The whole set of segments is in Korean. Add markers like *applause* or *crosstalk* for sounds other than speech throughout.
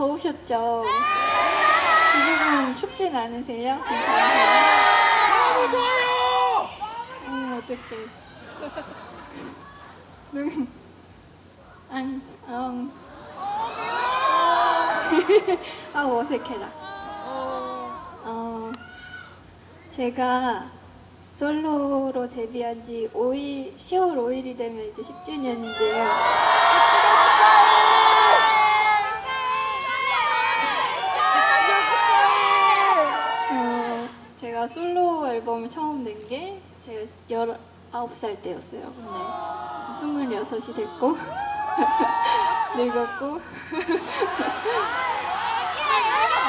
더우셨죠? 지금은 춥진 않으세요? 괜찮으세요? 너무 더워요! 음, 어떡해. 눈, 안, 엉. 아, 어색해라. 어, 제가 솔로로 데뷔한 지 5일, 10월 5일이 되면 이제 10주년인데요. 솔로 앨범을 처음 낸 게 제가 19살 때였어요. 근데 26이 됐고 *laughs* 늙었고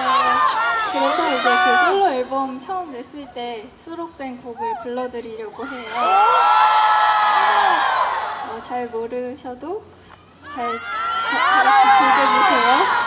아, 그래서 이제 그 솔로 앨범 처음 냈을 때 수록된 곡을 불러드리려고 해요. 아, 어, 잘 모르셔도 잘, 저, 같이 즐겨주세요.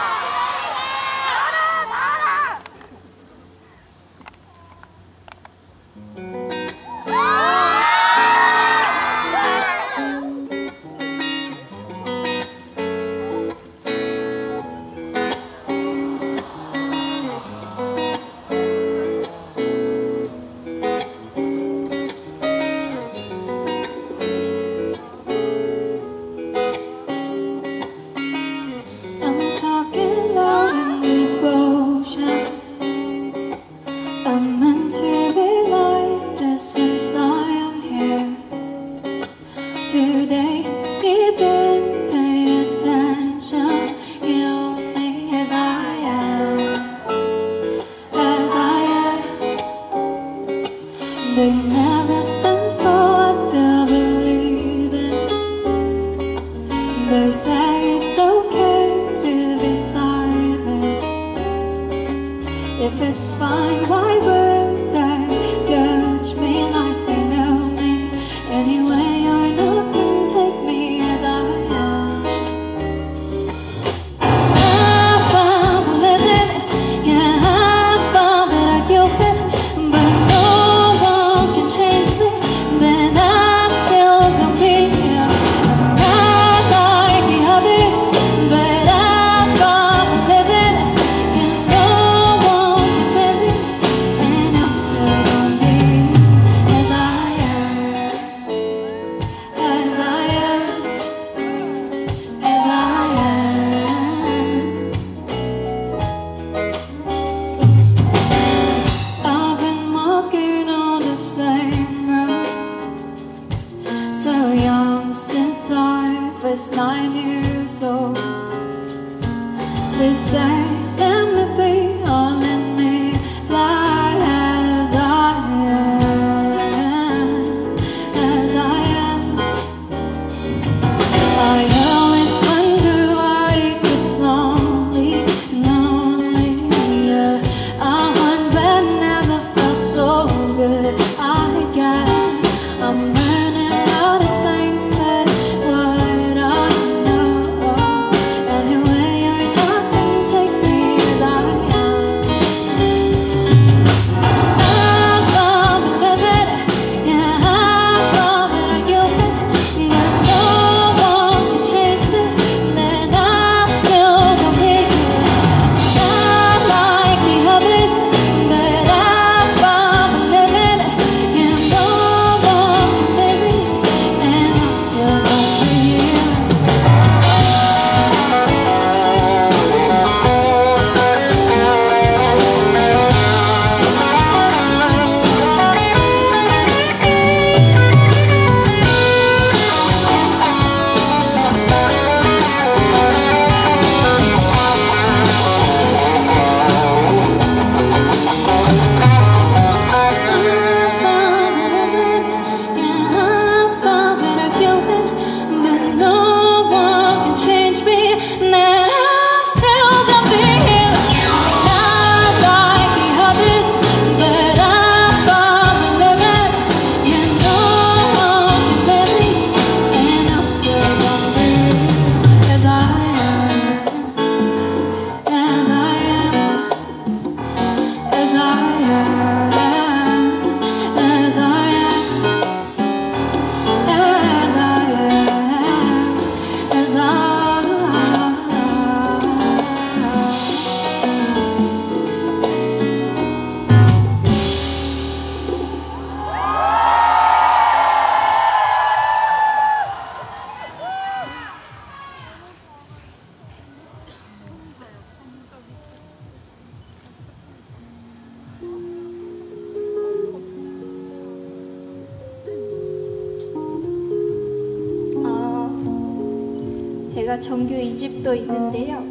2집도 있는데요.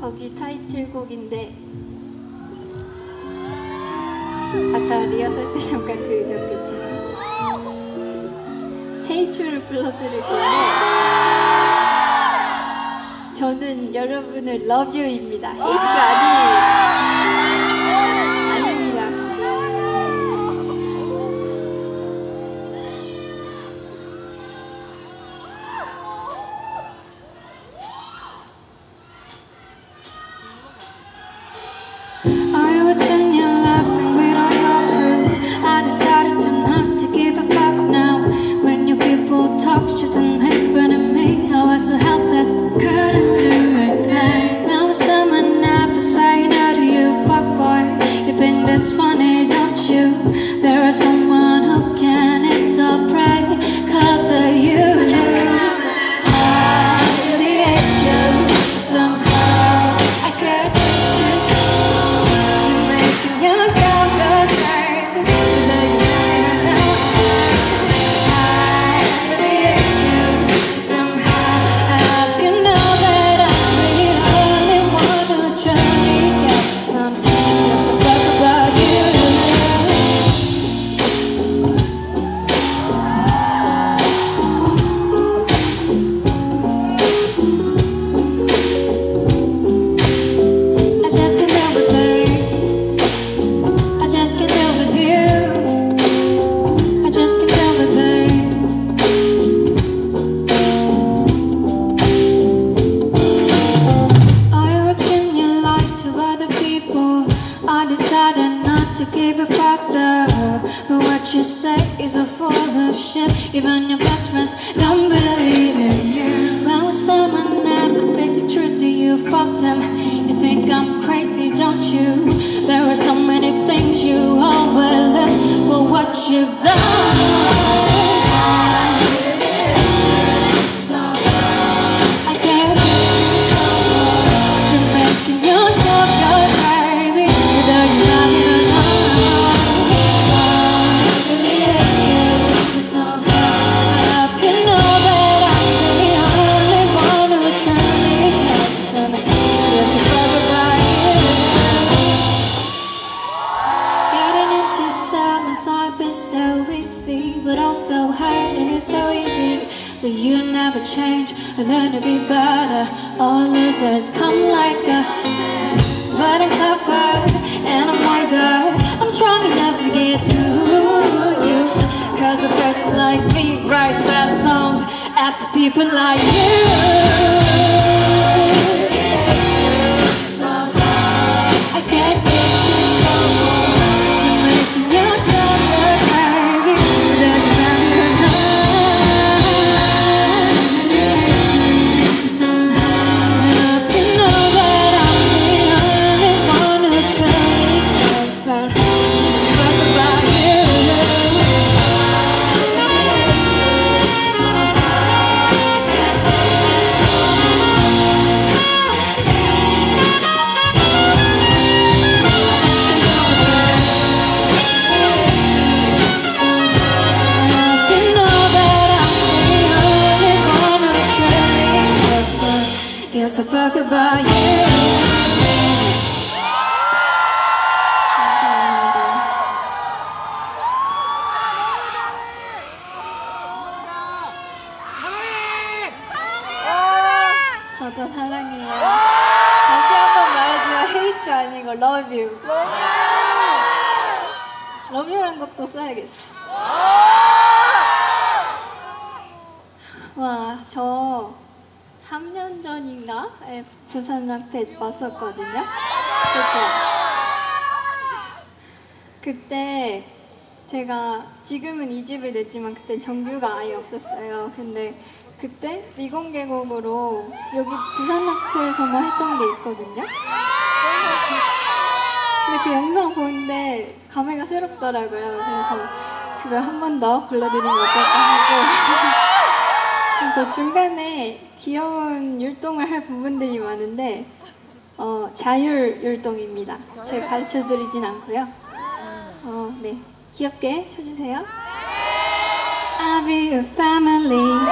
거기 타이틀곡인데 아까 리허설 때 잠깐 들으셨겠지만 헤이츄를 불러드릴 건데 저는 여러분을 You입니다. 헤이츄 아니 after people like you. 왔었거든요. 그쵸? 그때 제가 지금은 이 집을 냈지만 그때 정규가 아예 없었어요. 근데 그때 미공개곡으로 여기 부산 앞에서만 했던 게 있거든요. 근데 그 영상 보는데 감회가 새롭더라고요. 그래서 그걸 한 번 더 불러드리면 어떨까 하고. *laughs* 그래서 중간에 귀여운 율동을 할 부분들이 많은데 어, 자율율동입니다. 제가 가르쳐드리진 않고요. 어, 네. 귀엽게 쳐주세요. I'll be a family.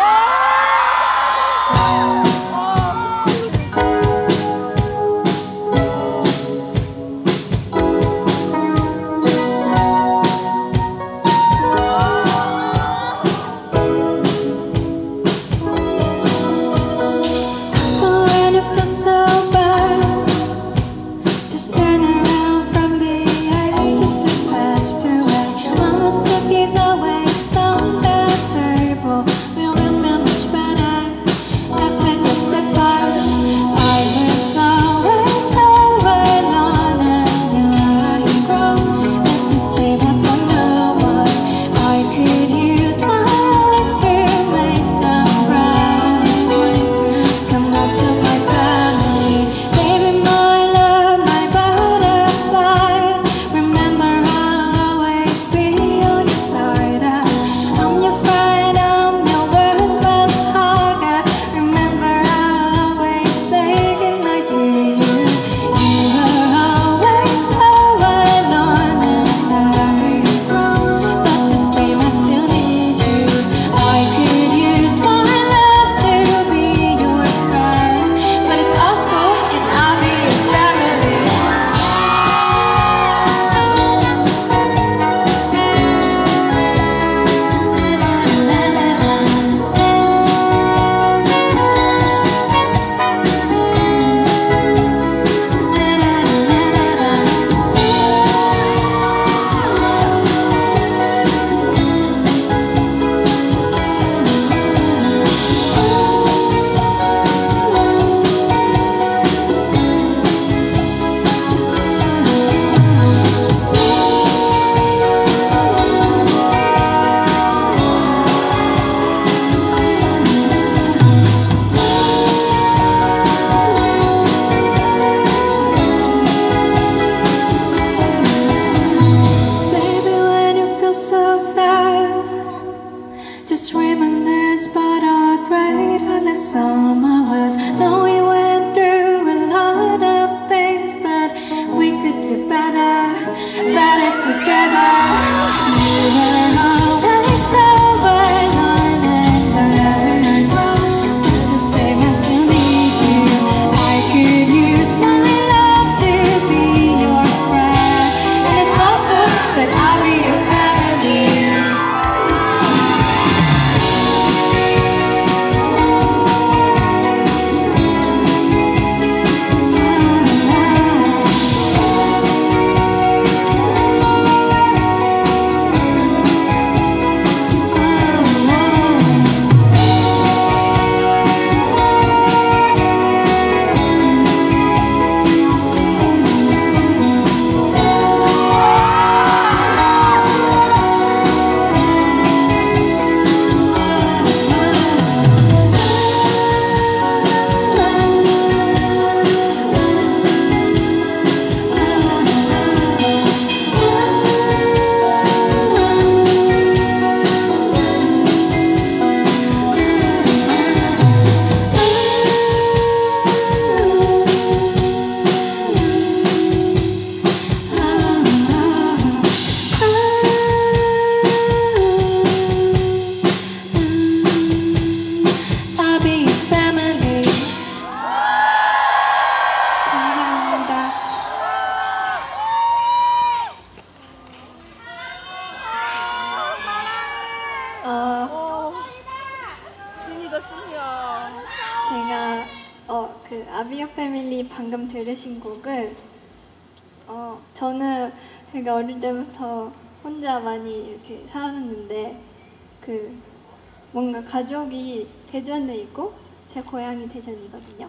가족이 대전에 있고 제 고향이 대전이거든요.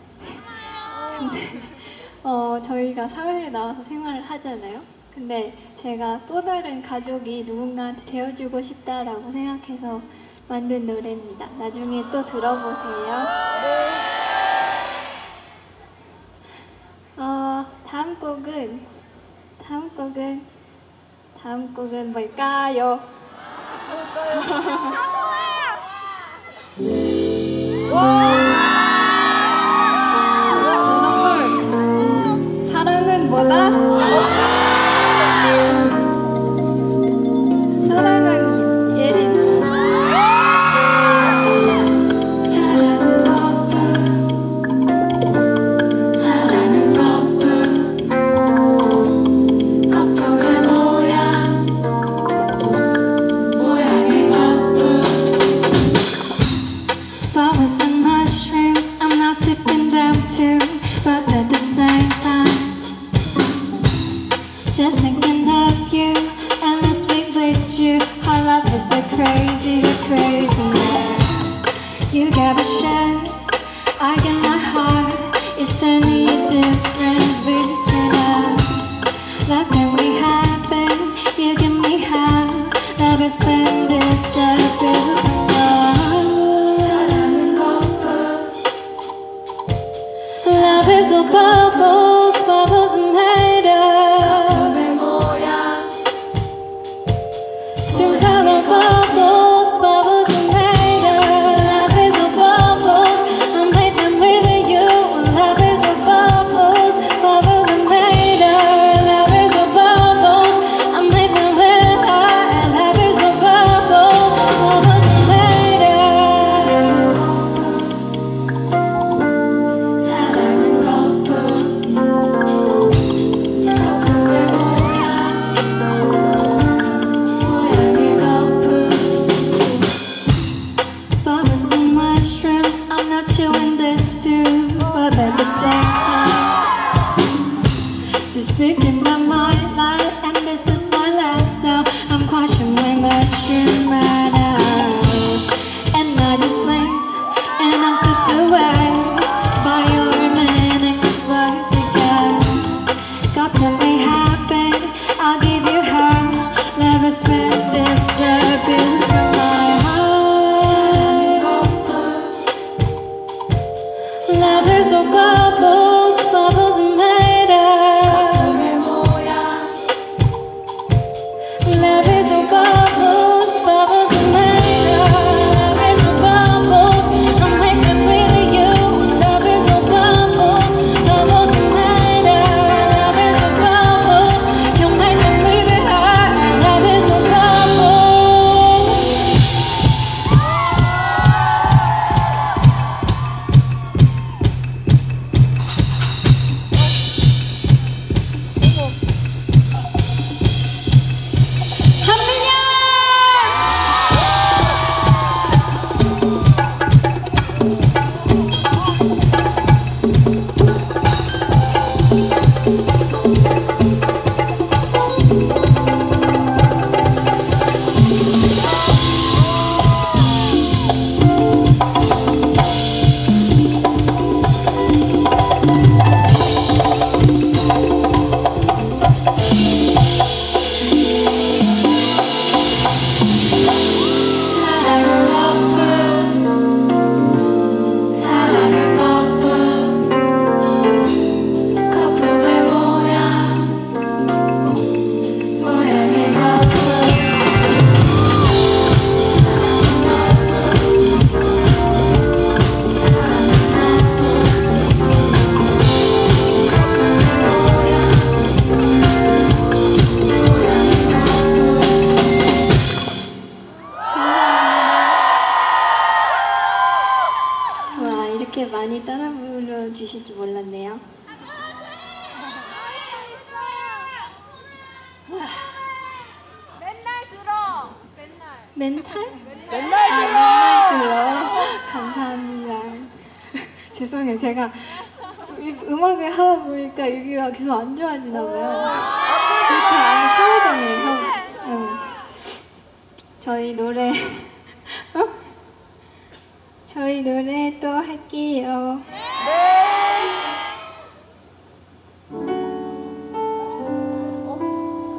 근데 어, 저희가 사회에 나와서 생활을 하잖아요. 근데 제가 또 다른 가족이 누군가한테 되어주고 싶다라고 생각해서 만든 노래입니다. 나중에 또 들어보세요. 어, 다음 곡은 다음 곡은 다음 곡은 뭘까요? 哦。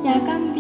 야간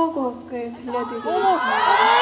커버곡을 들려드리겠습니다.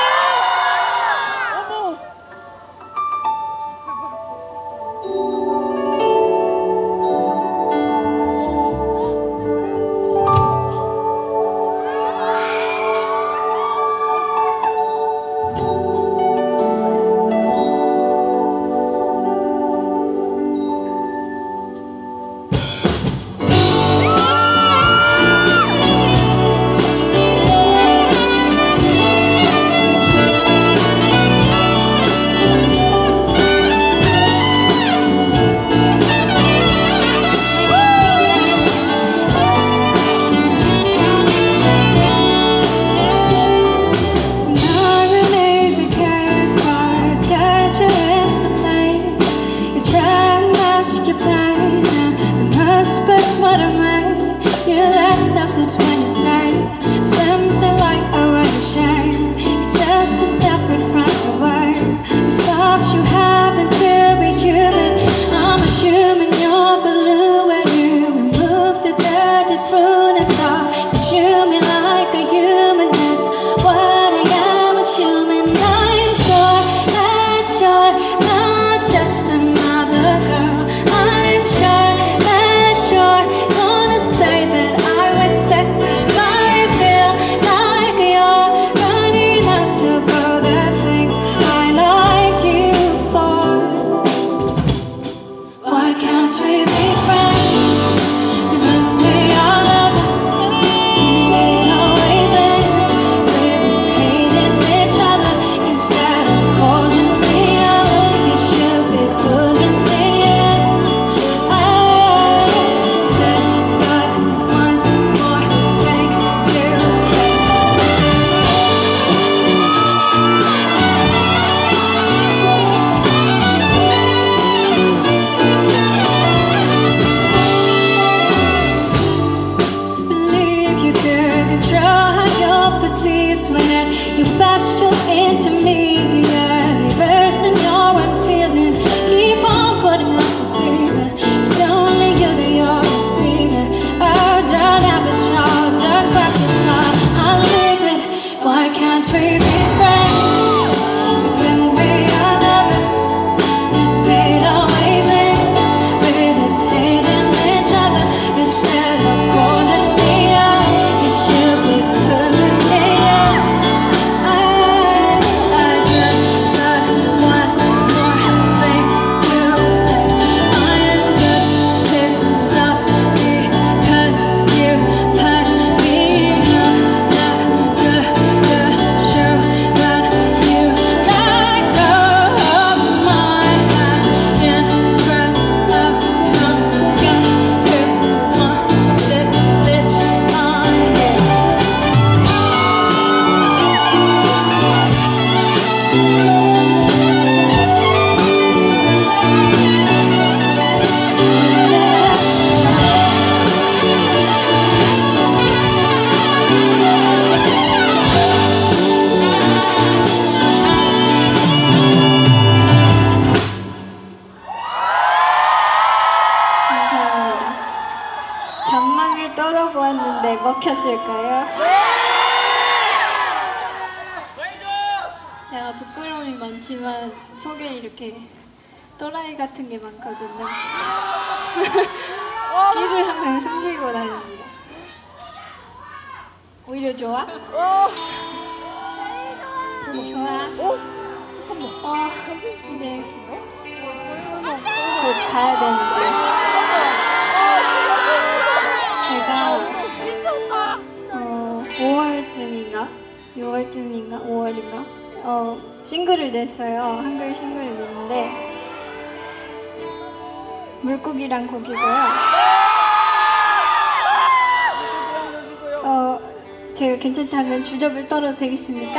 되겠습니까?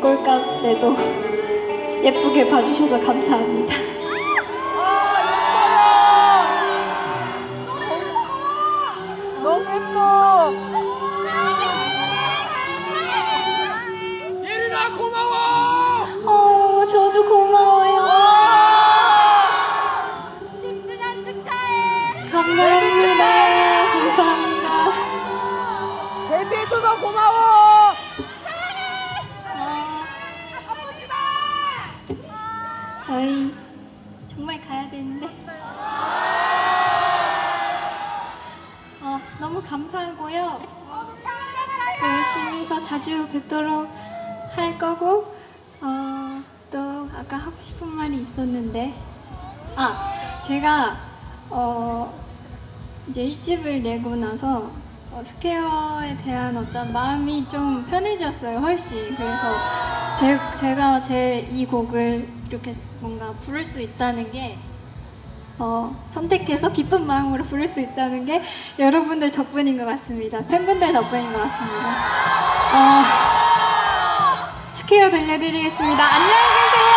제 꼴값에도 *laughs* 예쁘게 봐주셔서 감사합니다. 자주 뵙도록 할 거고 어, 또 아까 하고 싶은 말이 있었는데 아 제가 어, 이제 일집을 내고 나서 어, 스퀘어에 대한 어떤 마음이 좀 편해졌어요 훨씬 그래서 제, 제가 제 이 곡을 이렇게 뭔가 부를 수 있다는 게 어, 선택해서 기쁜 마음으로 부를 수 있다는 게 여러분들 덕분인 것 같습니다. 팬분들 덕분인 것 같습니다. 어, Square 들려드리겠습니다. 안녕히 계세요!